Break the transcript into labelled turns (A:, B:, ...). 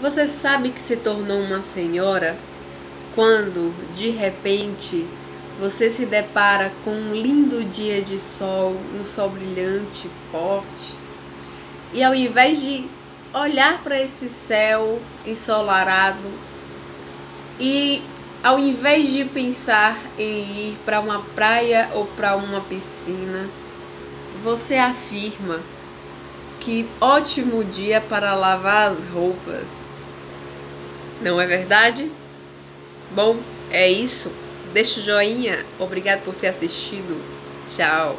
A: Você sabe que se tornou uma senhora quando, de repente, você se depara com um lindo dia de sol, um sol brilhante, forte, e ao invés de olhar para esse céu ensolarado e ao invés de pensar em ir para uma praia ou para uma piscina, você afirma que ótimo dia para lavar as roupas. Não é verdade? Bom, é isso. Deixa o joinha. Obrigado por ter assistido. Tchau.